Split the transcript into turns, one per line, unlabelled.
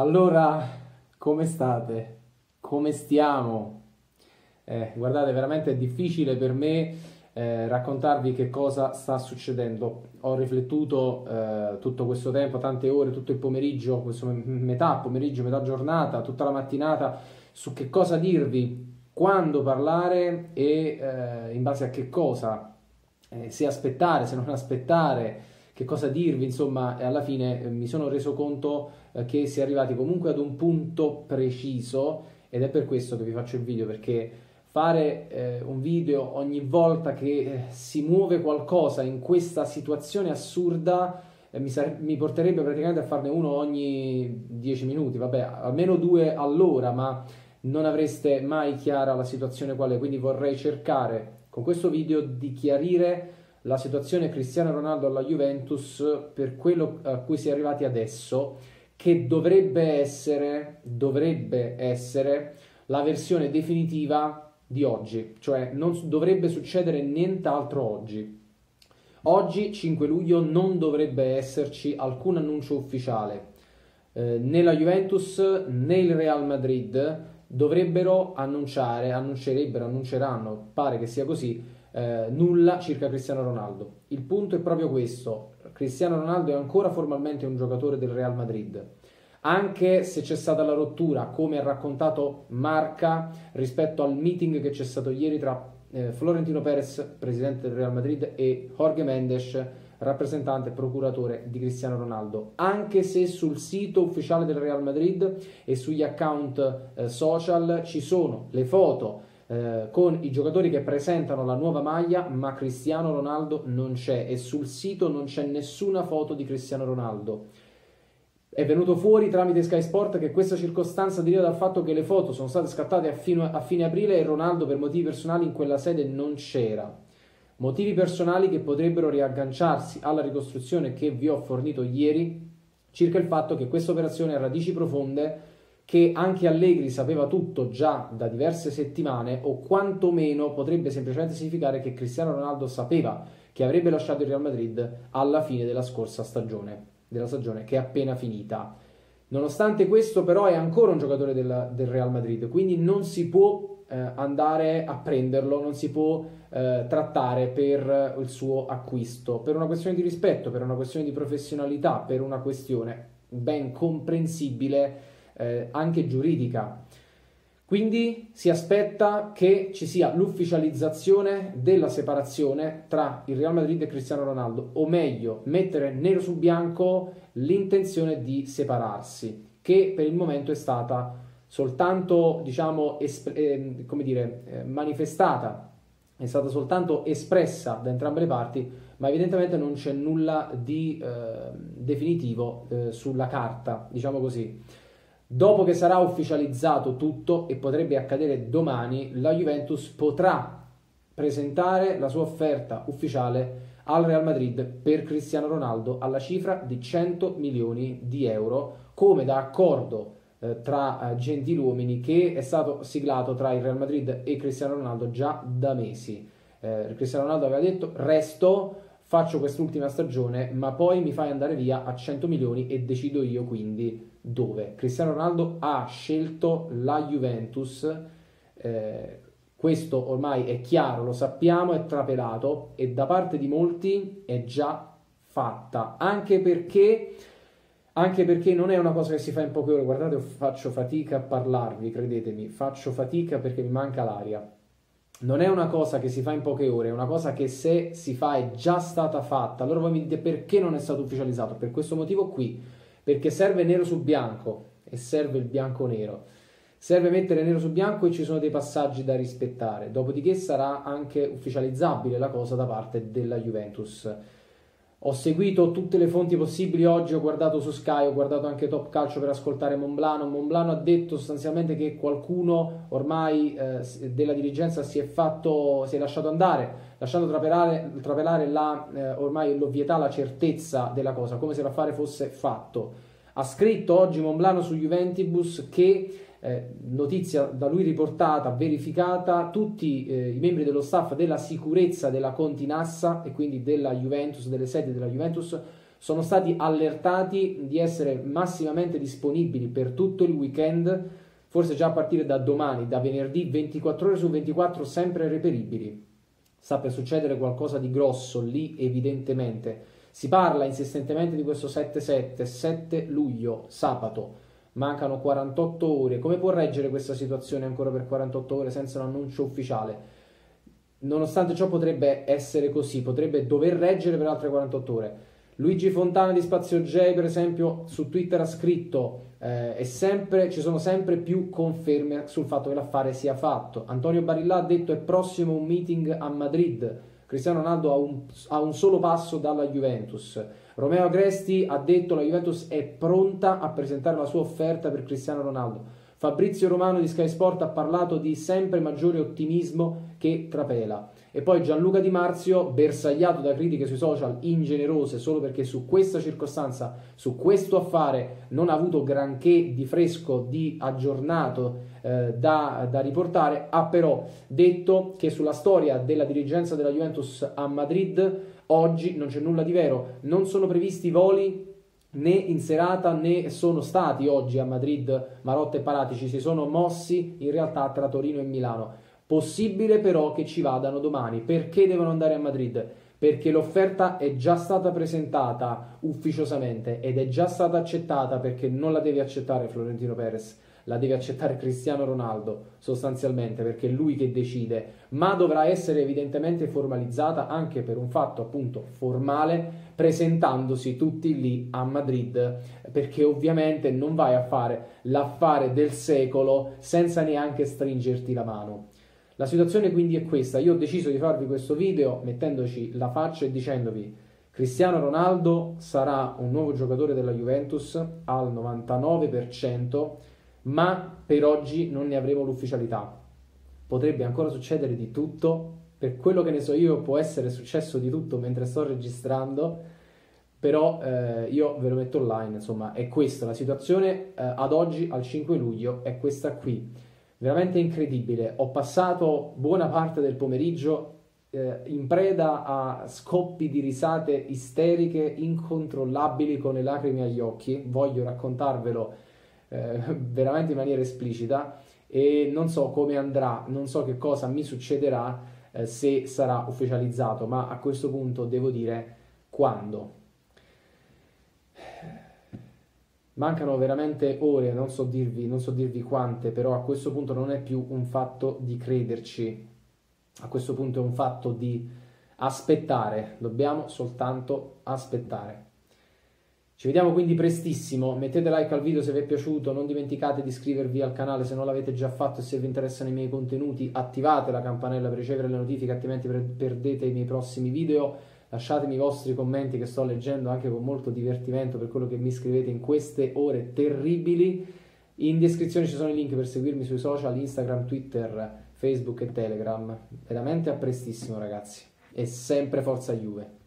Allora, come state? Come stiamo? Eh, guardate, veramente è difficile per me eh, raccontarvi che cosa sta succedendo. Ho riflettuto eh, tutto questo tempo, tante ore, tutto il pomeriggio, metà pomeriggio, metà giornata, tutta la mattinata, su che cosa dirvi, quando parlare e eh, in base a che cosa, eh, se aspettare, se non aspettare che cosa dirvi, insomma, alla fine eh, mi sono reso conto eh, che si è arrivati comunque ad un punto preciso ed è per questo che vi faccio il video perché fare eh, un video ogni volta che eh, si muove qualcosa in questa situazione assurda eh, mi, mi, porterebbe praticamente a farne uno ogni 10 minuti, vabbè, almeno due all'ora, ma non avreste mai chiara la situazione qual quindi vorrei cercare con questo video di chiarire la situazione Cristiano Ronaldo alla Juventus per quello a cui si è arrivati adesso, che dovrebbe essere, dovrebbe essere la versione definitiva di oggi, cioè non dovrebbe succedere nient'altro oggi. Oggi, 5 luglio, non dovrebbe esserci alcun annuncio ufficiale. Eh, né la Juventus né il Real Madrid dovrebbero annunciare, annuncerebbero, annunceranno, pare che sia così, eh, nulla circa Cristiano Ronaldo. Il punto è proprio questo, Cristiano Ronaldo è ancora formalmente un giocatore del Real Madrid. Anche se c'è stata la rottura, come ha raccontato Marca, rispetto al meeting che c'è stato ieri tra eh, Florentino Perez, presidente del Real Madrid, e Jorge Mendes, rappresentante procuratore di Cristiano Ronaldo. Anche se sul sito ufficiale del Real Madrid e sugli account eh, social ci sono le foto eh, con i giocatori che presentano la nuova maglia, ma Cristiano Ronaldo non c'è e sul sito non c'è nessuna foto di Cristiano Ronaldo. È venuto fuori tramite Sky Sport che questa circostanza deriva dal fatto che le foto sono state scattate a fine, a fine aprile e Ronaldo per motivi personali in quella sede non c'era. Motivi personali che potrebbero riagganciarsi alla ricostruzione che vi ho fornito ieri circa il fatto che questa operazione ha radici profonde che anche Allegri sapeva tutto già da diverse settimane o quantomeno potrebbe semplicemente significare che Cristiano Ronaldo sapeva che avrebbe lasciato il Real Madrid alla fine della scorsa stagione, della stagione che è appena finita. Nonostante questo però è ancora un giocatore del, del Real Madrid, quindi non si può eh, andare a prenderlo, non si può eh, trattare per il suo acquisto, per una questione di rispetto, per una questione di professionalità, per una questione ben comprensibile eh, anche giuridica. Quindi si aspetta che ci sia l'ufficializzazione della separazione tra il Real Madrid e Cristiano Ronaldo, o meglio, mettere nero su bianco l'intenzione di separarsi, che per il momento è stata soltanto, diciamo, eh, come dire, eh, manifestata, è stata soltanto espressa da entrambe le parti, ma evidentemente non c'è nulla di eh, definitivo sulla carta, diciamo così. Dopo che sarà ufficializzato tutto, e potrebbe accadere domani, la Juventus potrà presentare la sua offerta ufficiale al Real Madrid per Cristiano Ronaldo alla cifra di 100 milioni di euro, come da accordo eh, tra eh, gentiluomini che è stato siglato tra il Real Madrid e Cristiano Ronaldo già da mesi. Eh, Cristiano Ronaldo aveva detto resto, faccio quest'ultima stagione, ma poi mi fai andare via a 100 milioni e decido io quindi dove. Cristiano Ronaldo ha scelto la Juventus, eh, questo ormai è chiaro, lo sappiamo, è trapelato e da parte di molti è già fatta, anche perché, anche perché non è una cosa che si fa in poche ore, guardate faccio fatica a parlarvi, credetemi, faccio fatica perché mi manca l'aria. Non è una cosa che si fa in poche ore, è una cosa che se si fa è già stata fatta. Allora voi mi dite perché non è stato ufficializzato? Per questo motivo qui perché serve nero su bianco e serve il bianco nero. Serve mettere nero su bianco e ci sono dei passaggi da rispettare, dopodiché sarà anche ufficializzabile la cosa da parte della Juventus. Ho seguito tutte le fonti possibili oggi, ho guardato su Sky, ho guardato anche Top Calcio per ascoltare Monblano. Monblano ha detto sostanzialmente che qualcuno ormai eh, della dirigenza si è, fatto, si è lasciato andare, lasciando trapelare, trapelare la, eh, ormai l'ovvietà, la certezza della cosa, come se l'affare fosse fatto. Ha scritto oggi Monblano su Juventibus che eh, notizia da lui riportata, verificata, tutti eh, i membri dello staff della sicurezza della Continassa e quindi della Juventus, delle sedi della Juventus, sono stati allertati di essere massimamente disponibili per tutto il weekend, forse già a partire da domani, da venerdì 24 ore su 24, sempre reperibili. Sta per succedere qualcosa di grosso lì, evidentemente. Si parla insistentemente di questo 7-7, 7 luglio, sabato. Mancano 48 ore. Come può reggere questa situazione ancora per 48 ore senza un annuncio ufficiale? Nonostante ciò potrebbe essere così, potrebbe dover reggere per altre 48 ore. Luigi Fontana di Spazio J, per esempio, su Twitter ha scritto eh, sempre, ci sono sempre più conferme sul fatto che l'affare sia fatto. Antonio Barilla ha detto è prossimo un meeting a Madrid. Cristiano Ronaldo ha un, ha un solo passo dalla Juventus. Romeo Agresti ha detto la Juventus è pronta a presentare la sua offerta per Cristiano Ronaldo. Fabrizio Romano di Sky Sport ha parlato di sempre maggiore ottimismo che trapela. E poi Gianluca Di Marzio, bersagliato da critiche sui social ingenerose solo perché su questa circostanza, su questo affare, non ha avuto granché di fresco, di aggiornato eh, da, da riportare, ha però detto che sulla storia della dirigenza della Juventus a Madrid oggi non c'è nulla di vero, non sono previsti voli né in serata né sono stati oggi a Madrid Marotta e Paratici, si sono mossi in realtà tra Torino e Milano. Possibile però che ci vadano domani. Perché devono andare a Madrid? Perché l'offerta è già stata presentata ufficiosamente ed è già stata accettata perché non la deve accettare Florentino Perez la deve accettare Cristiano Ronaldo sostanzialmente perché è lui che decide, ma dovrà essere evidentemente formalizzata anche per un fatto appunto formale presentandosi tutti lì a Madrid perché ovviamente non vai a fare l'affare del secolo senza neanche stringerti la mano. La situazione quindi è questa, io ho deciso di farvi questo video mettendoci la faccia e dicendovi Cristiano Ronaldo sarà un nuovo giocatore della Juventus al 99% ma per oggi non ne avremo l'ufficialità. Potrebbe ancora succedere di tutto, per quello che ne so io può essere successo di tutto mentre sto registrando, però eh, io ve lo metto online, insomma è questa la situazione eh, ad oggi, al 5 luglio, è questa qui. Veramente incredibile, ho passato buona parte del pomeriggio eh, in preda a scoppi di risate isteriche, incontrollabili, con le lacrime agli occhi, voglio raccontarvelo eh, veramente in maniera esplicita e non so come andrà, non so che cosa mi succederà eh, se sarà ufficializzato, ma a questo punto devo dire quando. Mancano veramente ore, non so, dirvi, non so dirvi quante, però a questo punto non è più un fatto di crederci, a questo punto è un fatto di aspettare, dobbiamo soltanto aspettare. Ci vediamo quindi prestissimo, mettete like al video se vi è piaciuto, non dimenticate di iscrivervi al canale se non l'avete già fatto e se vi interessano i miei contenuti attivate la campanella per ricevere le notifiche altrimenti perdete i miei prossimi video, lasciatemi i vostri commenti che sto leggendo anche con molto divertimento per quello che mi scrivete in queste ore terribili, in descrizione ci sono i link per seguirmi sui social, Instagram, Twitter, Facebook e Telegram, veramente a prestissimo ragazzi. E sempre forza Juve.